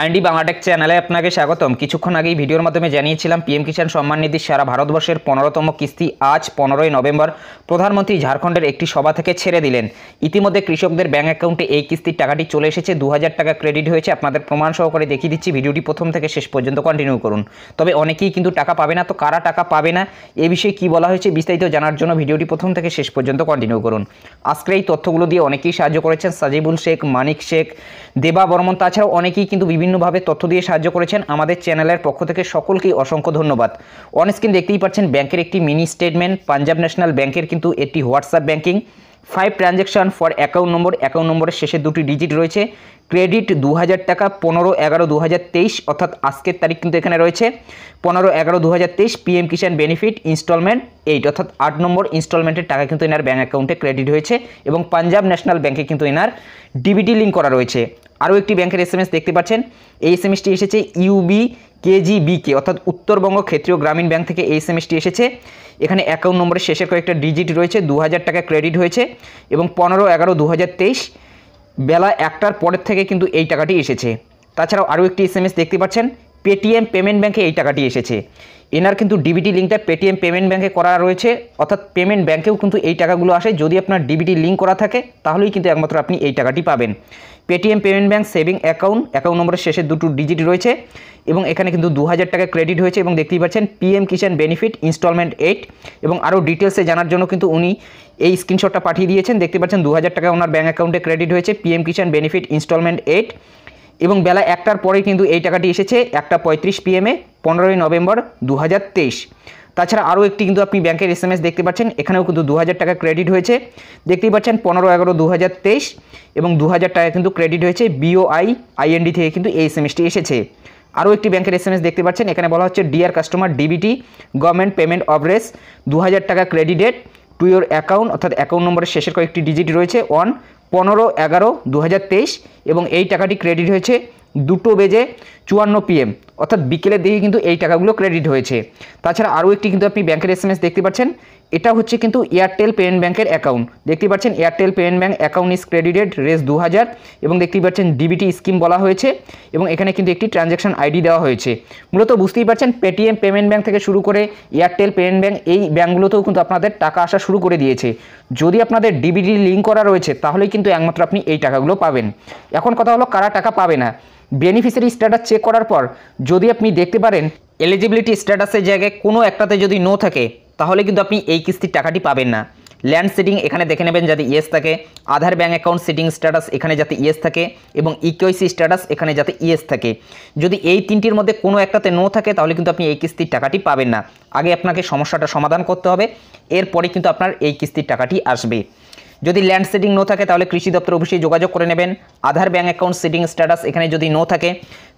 আইনডি বাংলাটেক চ্যানেলে আপনাকে স্বাগতম। কিছুক্ষণ আগেই ভিডিওর মাধ্যমে জানিয়েছিলাম, পিএম কিষাণ সম্মান নিধি সারা ভারতবর্ষের পনেরোতম কিস্তি আজ পনেরোই নভেম্বর প্রধানমন্ত্রী ঝাড়খণ্ডের একটি সভা থেকে ছেড়ে দিলেন। ইতিমধ্যে কৃষকদের ব্যাঙ্ক অ্যাকাউন্টে এই কিস্তির টাকাটি চলে এসেছে। দু হাজার টাকা ক্রেডিট হয়েছে। আপনাদের প্রমাণ সহকারে দেখিয়ে দিচ্ছি, ভিডিওটি প্রথম থেকে শেষ পর্যন্ত কন্টিনিউ করুন। তবে অনেকেই কিন্তু টাকা পাবে না, তো কারা টাকা পাবে না, এ বিষয়ে কী বলা হয়েছে বিস্তারিত জানার জন্য ভিডিওটি প্রথম থেকে শেষ পর্যন্ত কন্টিনিউ করুন। আজকের এই তথ্যগুলো দিয়ে অনেকেই সাহায্য করেছেন, সাজিবুল শেখ, মানিক শেখ, দেবা বর্মন, তাছাড়াও অনেকেই কিন্তু বিভিন্নভাবে তথ্য দিয়ে সাহায্য করেছেন আমাদের চ্যানেলের পক্ষ থেকে সকলকেই অসংখ্য ধন্যবাদ। অন স্ক্রিন দেখতেই পাচ্ছেন ব্যাংকের একটি মিনি স্টেটমেন্ট পাঞ্জাব ন্যাশনাল ব্যাংকের কিন্তু একটি WhatsApp banking five transaction for account number account নম্বরের শেষে দুটি ডিজিট রয়েছে। ক্রেডিট দু হাজার টাকা, পনেরো এগারো দু অর্থাৎ আজকের তারিখ কিন্তু এখানে রয়েছে। পনেরো এগারো দু PM Kisan benefit installment eight অর্থাৎ আট নম্বর ইনস্টলমেন্টের টাকা কিন্তু এনার ব্যাঙ্ক অ্যাকাউন্টে ক্রেডিট হয়েছে এবং পাঞ্জাব ন্যাশনাল ব্যাংকে কিন্তু এনার ডিবিটি লিঙ্ক করা রয়েছে। আরও একটি ব্যাংকের এস দেখতে পাচ্ছেন। এই এস এসেছে ইউবি কেজিবিকে অর্থাৎ উত্তরবঙ্গ ক্ষেত্রীয় গ্রামীণ ব্যাংক থেকে এই এস এসেছে। এখানে অ্যাকাউন্ট নম্বরের শেষের কয়েকটা ডিজিট রয়েছে দু হাজার টাকা ক্রেডিট হয়েছে এবং পনেরো এগারো দু বেলা একটার পরের থেকে কিন্তু এই টাকাটি এসেছে। তাছাড়াও আরও একটি এস দেখতে পাচ্ছেন পেটিএম পেমেন্ট ব্যাঙ্কে এই টাকাটি এসেছে। এনার কিন্তু ডিবিটি লিঙ্কটা পেটিএম পেমেন্ট ব্যাঙ্কে করা রয়েছে। অর্থাৎ পেমেন্ট ব্যাঙ্কেও কিন্তু এই টাকাগুলো আসে। যদি আপনার ডিবিটি লিঙ্ক করা থাকে, তাহলেই কিন্তু একমাত্র আপনি এই টাকাটি পাবেন। Paytm payment bank saving account account নম্বরের শেষে দুটো ডিজিট রয়েছে এবং এখানে কিন্তু দু হাজার টাকা ক্রেডিট হয়েছে এবং দেখতেই পাচ্ছেন PM Kisan benefit installment eight এবং আরও ডিটেলসে জানার জন্য কিন্তু উনি এই স্ক্রিনশটটা পাঠিয়ে দিয়েছেন। দেখতে পাচ্ছেন দু হাজার টাকা ওনার ব্যাঙ্ক অ্যাকাউন্টে ক্রেডিট হয়েছে। PM Kisan benefit installment eight এবং বেলা একটার পরেই কিন্তু এই টাকাটি এসেছে একটা পঁয়ত্রিশ পিএমে পনেরোই নভেম্বর দু হাজার তেইশ। তাছাড়া আরও একটি কিন্তু আপনি ব্যাংকের এস দেখতে পাচ্ছেন, এখানেও কিন্তু দু হাজার টাকা ক্রেডিট হয়েছে। দেখতেই পাচ্ছেন পনেরো এগারো দু এবং দু হাজার টাকা কিন্তু ক্রেডিট হয়েছে বিওআই আইএনডি থেকে কিন্তু এই এসএমএসটি এসেছে। আরও একটি ব্যাংকের এস দেখতে পাচ্ছেন, এখানে বলা হচ্ছে dear customer DBT government payment অফরেস দু টাকা ক্রেডিটেড টু ইয়োর অ্যাকাউন্ট অর্থাৎ অ্যাকাউন্ট নম্বরের শেষের কয়েকটি ডিজিট রয়েছে অন পনেরো, এগারো দু এবং এই টাকাটি ক্রেডিট হয়েছে দুটো বেজে চুয়ান্ন পিএম অর্থাৎ বিকেলের দিকে কিন্তু এই টাকাগুলো ক্রেডিট হয়েছে। তাছাড়া আরও একটি কিন্তু আপনি ব্যাংকের এস দেখতে পাচ্ছেন। এটা হচ্ছে কিন্তু এয়ারটেল পেমেন্ট ব্যাংকের অ্যাকাউন্ট দেখতে পাচ্ছেন Airtel payment bank account is credited race দু হাজার এবং দেখতেই পাচ্ছেন ডিবিটি স্কিম বলা হয়েছে এবং এখানে কিন্তু একটি ট্রানজ্যাকশন আইডি দেওয়া হয়েছে। মূলত বুঝতেই পারছেন পেটিএম পেমেন্ট ব্যাংক থেকে শুরু করে এয়ারটেল পেমেন্ট ব্যাংক এই ব্যাঙ্কগুলোতেও কিন্তু আপনাদের টাকা আসা শুরু করে দিয়েছে। যদি আপনাদের ডিবিটি লিঙ্ক করা রয়েছে, তাহলেই কিন্তু একমাত্র আপনি এই টাকাগুলো পাবেন। এখন কথা হলো, কারা টাকা পাবে না? বেনিফিসিয়ারি স্ট্যাটাস চেক করার পর যদি আপনি দেখতে পারেন এলিজিবিলিটি স্ট্যাটাসের জায়গায় কোনো একটাতে যদি নো থাকে, তাহলে কিন্তু আপনি এই কিস্তির টাকাটি পাবেন না। ল্যান্ড সিটিং এখানে দেখে নেবেন যাতে ইয়েস থাকে Aadhaar bank account seeding status এখানে যাতে ইয়েস থাকে, এবং ইকেওয়াইসি স্ট্যাটাস এখানে যাতে ইয়েস থাকে। যদি এই তিনটির মধ্যে কোনো একটাতে নো থাকে, তাহলে কিন্তু আপনি এই কিস্তির টাকাটি পাবেন না। আগে আপনাকে সমস্যাটা সমাধান করতে হবে, এরপরে কিন্তু আপনার এই কিস্তির টাকাটি আসবে। যদি ল্যান্ড সেটিং নো থাকে, তাহলে কৃষি দপ্তর অবশ্যই যোগাযোগ করে নেবেন। Aadhaar bank account seeding status এখানে যদি নো থাকে,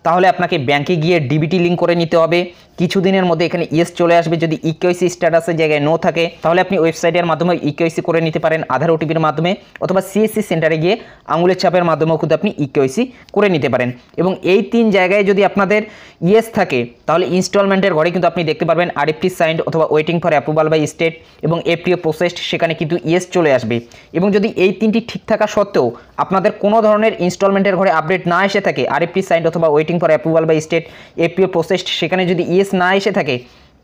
তাহলে আপনাকে ব্যাংকে গিয়ে ডিবিটি লিঙ্ক করে নিতে হবে। কিছুদিনের মধ্যে এখানে ইয়েস চলে আসবে। যদি ইকেওয়াইসি স্ট্যাটাসের জায়গায় নো থাকে, তাহলে আপনি ওয়েবসাইটের মাধ্যমে ইকেওয়াইসি করে নিতে পারেন, আধার ওটিপির মাধ্যমে, অথবা সিএসসি সেন্টারে গিয়ে আঙুলের ছাপের মাধ্যমেও কিন্তু আপনি ইকেওয়াইসি করে নিতে পারেন। এবং এই তিন জায়গায় যদি আপনাদের ইয়েস থাকে, তাহলে ইনস্টলমেন্টের ঘরে কিন্তু আপনি দেখতে পারবেন আরএফটি সাইন্ড অথবা waiting for approval by state এবং এপ্রিও প্রসেসড সেখানে কিন্তু ইয়েস চলে আসবে। এবং যদি এই তিনটি ঠিক থাকা সত্ত্বেও আপনাদের কোনো ধরনের ইনস্টলমেন্টের ঘরে আপডেট না এসে থাকে, আরএফটি সাইন অথবা ওয়েটিং ফর অ্যাপ্রুভাল বা স্টেট এপিও প্রসেসড সেখানে যদি ইএস না এসে থাকে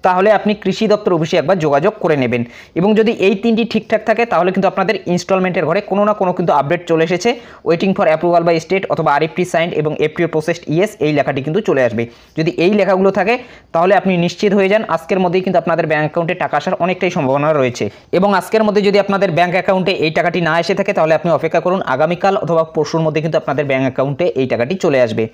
তাহলে আপনি কৃষি দপ্তর অফিসে একবার যোগাযোগ করে নেবেন। এবং যদি এই তিনটি ঠিকঠাক থাকে, তাহলে কিন্তু আপনাদের ইনস্টলমেন্টের ঘরে কোনো না কোনো কিন্তু আপডেট চলে এসেছে। Waiting for approval by state অথবা আরএফটি সাইন্ড এবং এপ্রিও প্রসেসড ইয়েস এই লেখাটি কিন্তু চলে আসবে। যদি এই লেখাগুলো থাকে, তাহলে আপনি নিশ্চিত হয়ে যান, আজকের মধ্যেই কিন্তু আপনাদের ব্যাঙ্ক অ্যাকাউন্টে টাকা আসার অনেকটাই সম্ভাবনা রয়েছে। এবং আজকের মধ্যে যদি আপনাদের ব্যাঙ্ক অ্যাকাউন্টে এই টাকাটি না এসে থাকে, তাহলে আপনি অপেক্ষা করুন, আগামীকাল অথবা পরশুর মধ্যে কিন্তু আপনাদের ব্যাঙ্ক অ্যাকাউন্টে এই টাকাটি চলে আসবে।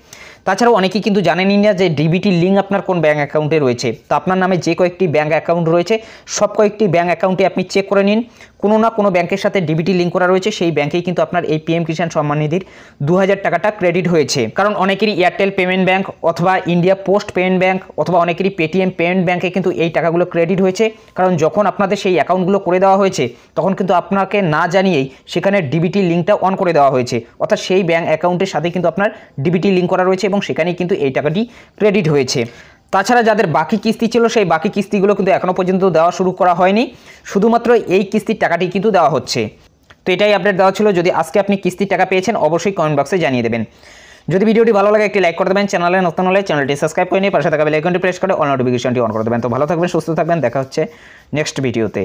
তাছাড়াও অনেকেই কিন্তু জানেনই না যে ডিবিটি লিঙ্ক আপনার কোন ব্যাঙ্ক অ্যাকাউন্টে রয়েছে। তো আপনার নামে যে কয়েকটি ব্যাঙ্ক অ্যাকাউন্ট রয়েছে, সব কয়েকটি ব্যাঙ্ক অ্যাকাউন্টে আপনি চেক করে নিন। কোনো না কোনো ব্যাংকের সাথে ডিবিটি লিঙ্ক করা রয়েছে, সেই ব্যাংকেই কিন্তু আপনার এই পিএম কিষাণ সম্মান নিধির দু হাজার টাকাটা ক্রেডিট হয়েছে। কারণ অনেকেরই এয়ারটেল পেমেন্ট ব্যাংক অথবা ইন্ডিয়া পোস্ট পেমেন্ট ব্যাংক অথবা অনেকেরই পেটিএম পেমেন্ট ব্যাংকে কিন্তু এই টাকাগুলো ক্রেডিট হয়েছে। কারণ যখন আপনাদের সেই অ্যাকাউন্টগুলো করে দেওয়া হয়েছে, তখন কিন্তু আপনাকে না জানিয়েই সেখানে ডিবিটি লিঙ্কটা অন করে দেওয়া হয়েছে। অর্থাৎ সেই ব্যাঙ্ক অ্যাকাউন্টের সাথে কিন্তু আপনার ডিবিটি লিঙ্ক করা রয়েছে এবং সেখানেই কিন্তু এই টাকাটি ক্রেডিট হয়েছে। তাছাড়া যাদের বাকি কিস্তি ছিল, সেই বাকি কিস্তিগুলো কিন্তু এখনও পর্যন্ত দেওয়া শুরু করা হয়নি। শুধুমাত্র এই কিস্তির টাকাটি কিন্তু দেওয়া হচ্ছে। তো এটাই আপডেট দেওয়া ছিল। যদি আজকে আপনি কিস্তির টাকা পেয়েছেন, অবশ্যই কমেন্ট বক্সে জানিয়ে দেবেন। যদি ভিডিওটি ভালো লাগে, একটি লাইক করে দেবেন। চ্যানেলে নতুন হলে চ্যানেলটি সাবস্ক্রাইব করে নিয়ে পাশে থাকা বেলাইকনটি প্রেস করে অল নোটিফিকেশনটি অন করে দেবেন। তো ভালো থাকবেন, সুস্থ থাকবেন। দেখা হচ্ছে নেক্সট ভিডিওতে